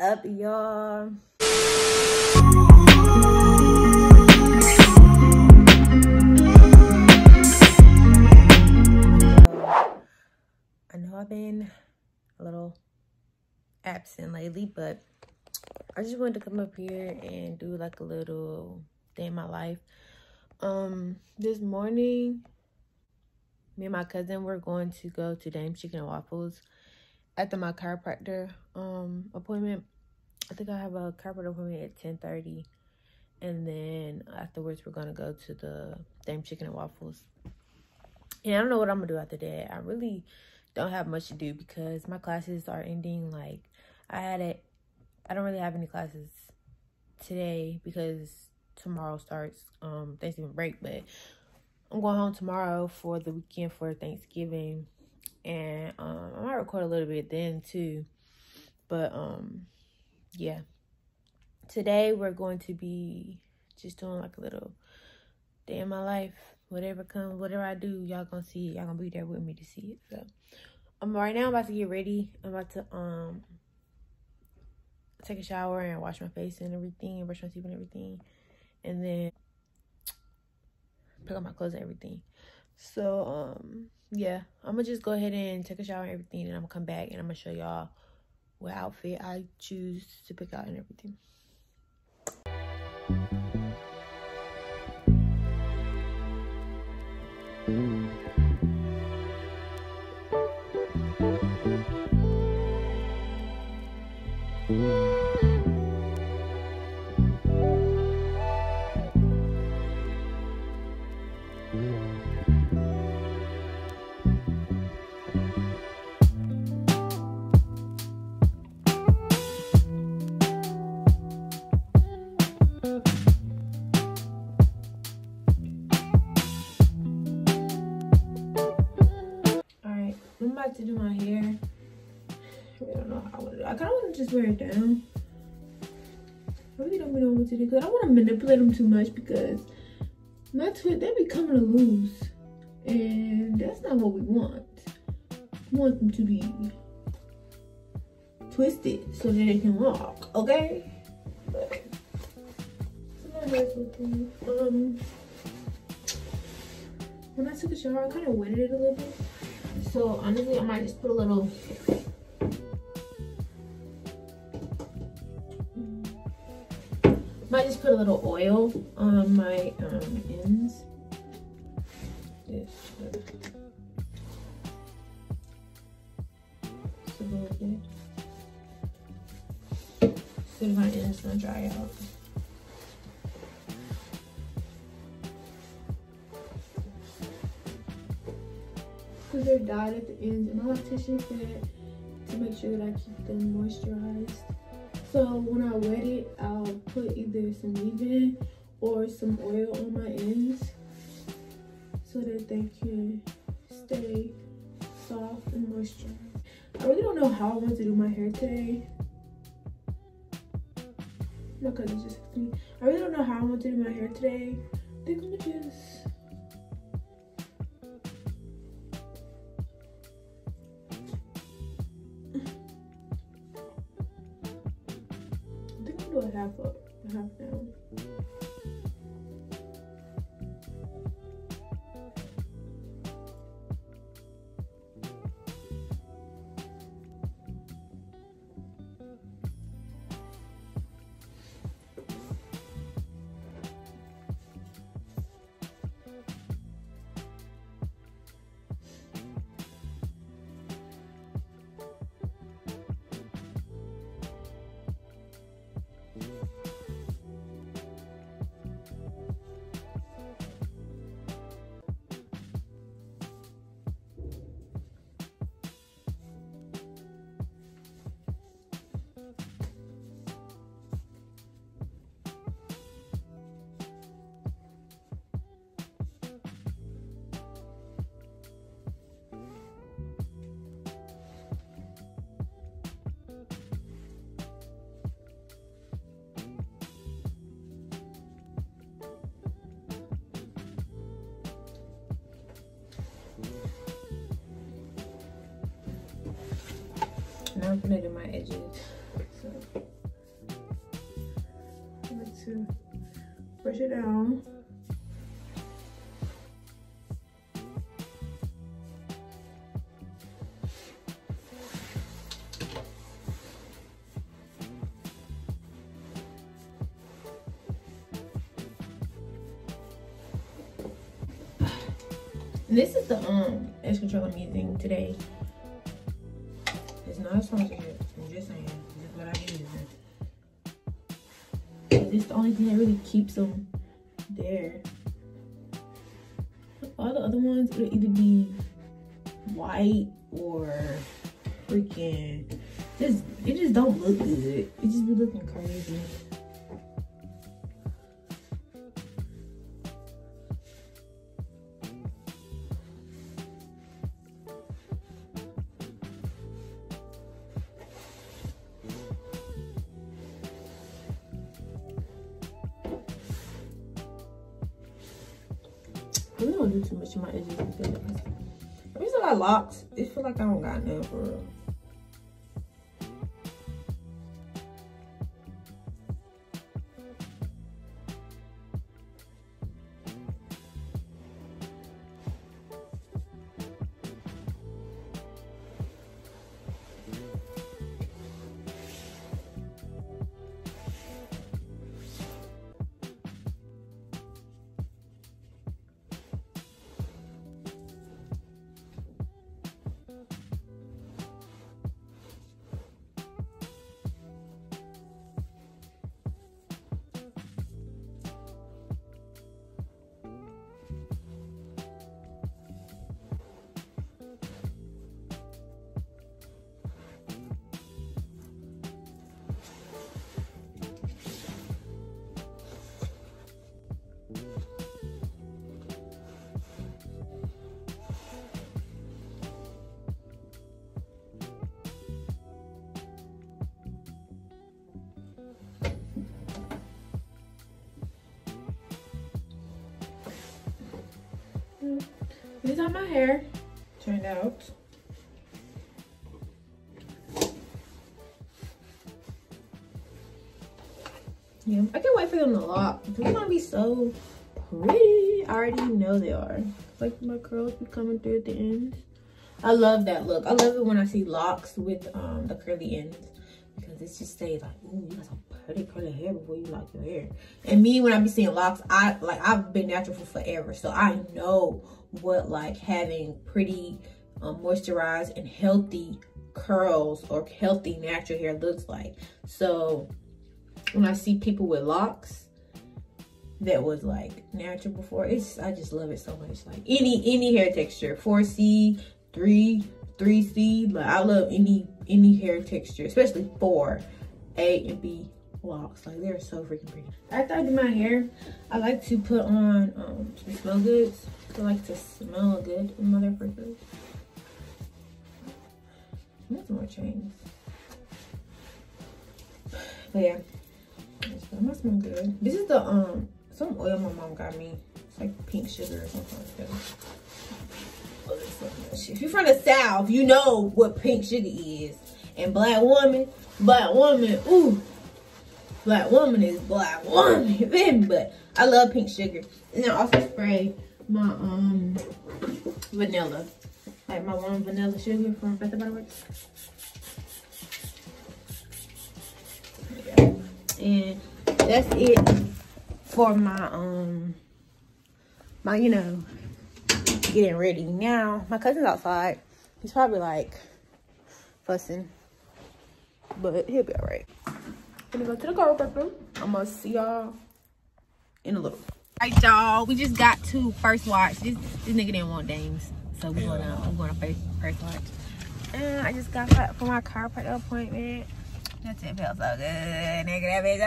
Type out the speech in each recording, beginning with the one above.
up, y'all? I know I've been a little absent lately, but I just wanted to come up here and do like a little day in my life. Um, this morning, me and my cousin were going to go to Dame's Chicken and Waffles after my chiropractor um appointment. I think I have a chiropractor appointment at ten thirty, and then afterwards we're gonna go to the Dame Chicken and Waffles. And I don't know what I'm gonna do after that. I really don't have much to do because my classes are ending. Like I had it, I don't really have any classes today because tomorrow starts um Thanksgiving break, but I'm going home tomorrow for the weekend for Thanksgiving. And um I might record a little bit then too. But um yeah. Today we're going to be just doing like a little day in my life. Whatever comes, whatever I do, y'all gonna see it. Y'all gonna be there with me to see it. So um right now I'm about to get ready. I'm about to um take a shower and wash my face and everything and brush my teeth and everything. And then pick up my clothes and everything. So um yeah, I'm gonna just go ahead and take a shower and everything and I'm gonna come back and I'm gonna show y'all what outfit I choose to pick out and everything. Alright, To do my hair. I don't know how I want to I kind of want to just wear it down. I really don't know what to do because I don't want to manipulate them too much because my twist, they be coming loose. And that's not what we want. We want them to be twisted so that they can walk, okay? Um, when I took a shower, I kind of wetted it a little bit. So honestly, I might just put a little might just put a little oil on my um, ends. Just. So my ends gonna dry out. They're dyed at the ends and I have tissue that to make sure that I keep them moisturized. So when I wet it, I'll put either some leave-in or some oil on my ends so that they can stay soft and moisturized. I really don't know how I want to do my hair today. My cousin just me. I really don't know how I want to do my hair today. I think I'm gonna just a half up, a half down. I'm gonna do my edges. So. to brush it down. This is the um edge control I'm using today. Sponsored. I'm just saying. This is what using. This is the only thing that really keeps them there. All the other ones would either be white or freaking just it just don't look good. It just be looking crazy. Don't do too much to my edges because I still got locks. It feel like I don't got none for real. How my hair turned out. Yeah, I can't wait for them to lock. They're gonna be so pretty. I already know they are. Like my curls be coming through at the ends. I love that look. I love it when I see locks with um the curly ends because it's just say like, ooh, you got some pretty curly hair before you lock your hair. And me, when I be seeing locks, I like I've been natural for forever, so I know what like having pretty um, moisturized and healthy curls or healthy natural hair looks like. So when I see people with locks that was like natural before, it's I just love it so much. Like any any hair texture, 4C, 3, 3C, like I love any any hair texture, especially 4, A and B locks. Like they're so freaking pretty. After I do my hair, I like to put on um some smell goods. I like to smell good, motherfuckers. I Need some more chains. But yeah, I must smell good. This is the um some oil my mom got me. It's like pink sugar or something like that. If you're from the South, you know what pink sugar is. And black woman, black woman, ooh, black woman is black woman, But I love pink sugar. And I also spray my um vanilla. Like my warm vanilla sugar from Bath and Body Works. And that's it for my um my you know getting ready. Now my cousin's outside. He's probably like fussing. But he'll be alright. Gonna go to the chiropractor. I'm gonna see y'all in a little. Alright, y'all. We just got to first watch. This this nigga didn't want dames. So we're going to I'm going to first first watch. And I just got back from my chiropractor appointment. That shit felt so good. Nigga, that bitch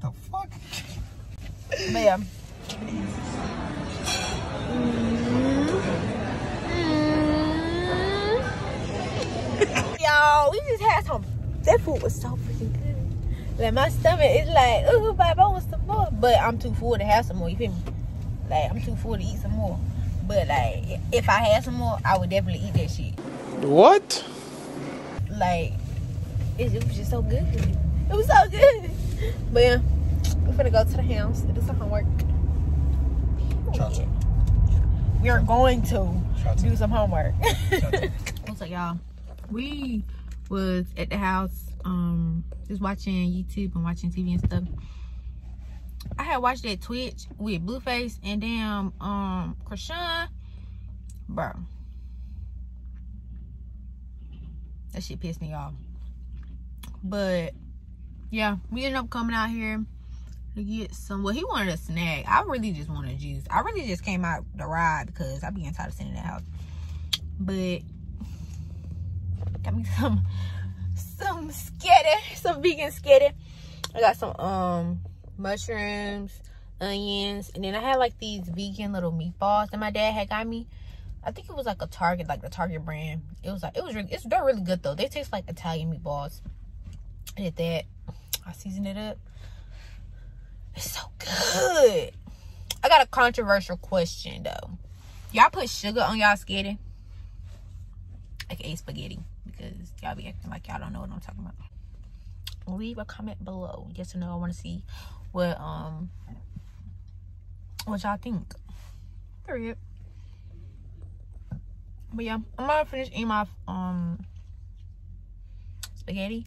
What The fuck? But yeah. Y'all, we just had some. That food was so freaking good. Like my stomach is like, ooh, babe, I want some more. But I'm too full to have some more. You feel me? Like I'm too full to eat some more. But like, if I had some more, I would definitely eat that shit. What? Like, it, it was just so good. It was so good. But yeah, we're gonna go to the house and do some homework. We are going to to. do some homework. Try to. What's up, y'all? We was at the house, um, just watching YouTube and watching TV and stuff. I had watched that Twitch with Blueface and damn um Chrisean. Bro. That shit pissed me off. But yeah, we ended up coming out here to get some well he wanted a snack. I really just wanted juice. I really just came out to ride because I be getting tired of sitting in the house. But got me some some skitty, some vegan skitty. I got some um mushrooms, onions, and then I had like these vegan little meatballs that my dad had got me. I think it was like a Target, like the Target brand. It was like it was really it's they're really good though. They taste like Italian meatballs. I did that. I seasoned it up. It's so good. I got a controversial question though. Y'all put sugar on y'all skitty? Like a spaghetti because y'all be acting like y'all don't know what I'm talking about. Leave a comment below. Yes or no. I want to see what um what y'all think. Period. But yeah, I'm gonna finish eating my um spaghetti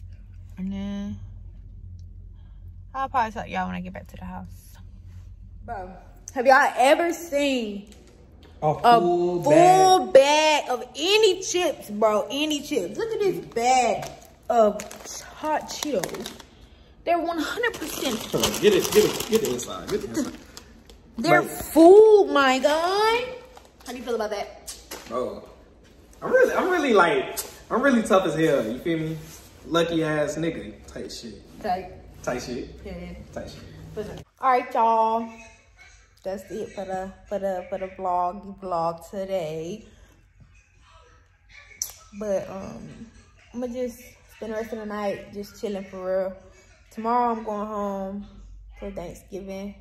and then I'll probably tell y'all when I get back to the house. Bro, have y'all ever seen A a full, full bag. bag. of any chips, bro? Any chips. Look at this bag of hot Cheetos. They're 100% Come on, Get it, get it, get the inside. Get the inside. They're Bro. full, my God. How do you feel about that? Bro, I'm really, I'm really like, I'm really tough as hell. You feel me? Lucky ass nigga type shit. Like, Type shit. yeah, yeah. Type shit. All right, y'all. That's it for the for the for the vlog vlog today. But um, I'm gonna just spend the rest of the night just chilling for real. Tomorrow I'm going home for Thanksgiving.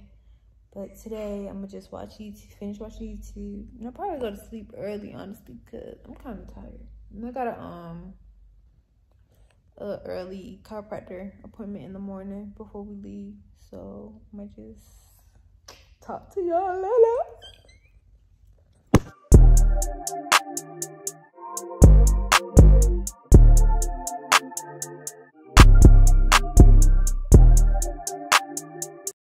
But today I'm gonna just watch YouTube, finish watching YouTube, and I'll probably go to sleep early, honestly, because I'm kind of tired. And I got a um a early chiropractor appointment in the morning before we leave. So I might just Talk to y'all later.